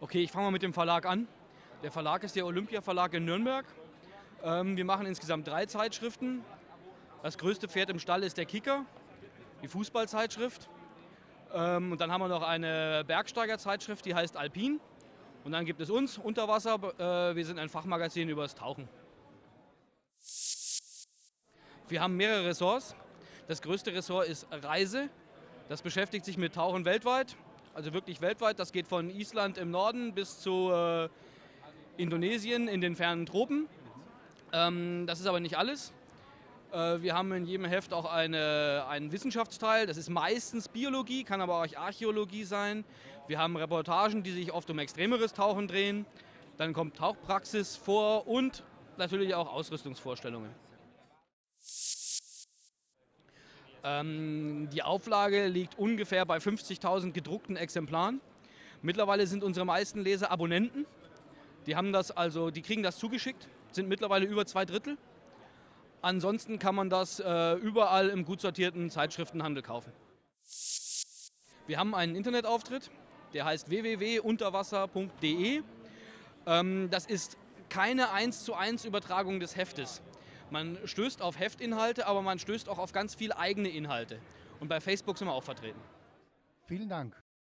Okay, ich fange mal mit dem Verlag an. Der Verlag ist der Olympia Verlag in Nürnberg. Ähm, wir machen insgesamt drei Zeitschriften. Das größte Pferd im Stall ist der Kicker, die Fußballzeitschrift. Ähm, und dann haben wir noch eine Bergsteigerzeitschrift, die heißt Alpin. Und dann gibt es uns, Unterwasser. Äh, wir sind ein Fachmagazin über das Tauchen. Wir haben mehrere Ressorts. Das größte Ressort ist Reise. Das beschäftigt sich mit Tauchen weltweit, also wirklich weltweit. Das geht von Island im Norden bis zu äh, Indonesien in den fernen Tropen. Ähm, das ist aber nicht alles. Äh, wir haben in jedem Heft auch eine, einen Wissenschaftsteil. Das ist meistens Biologie, kann aber auch Archäologie sein. Wir haben Reportagen, die sich oft um extremeres Tauchen drehen. Dann kommt Tauchpraxis vor und natürlich auch Ausrüstungsvorstellungen. Ähm, die Auflage liegt ungefähr bei 50.000 gedruckten Exemplaren. Mittlerweile sind unsere meisten Leser Abonnenten. Die, haben das also, die kriegen das zugeschickt, sind mittlerweile über zwei Drittel. Ansonsten kann man das äh, überall im gut sortierten Zeitschriftenhandel kaufen. Wir haben einen Internetauftritt, der heißt www.unterwasser.de. Ähm, das ist keine 1 zu 1 Übertragung des Heftes. Man stößt auf Heftinhalte, aber man stößt auch auf ganz viele eigene Inhalte. Und bei Facebook sind wir auch vertreten. Vielen Dank.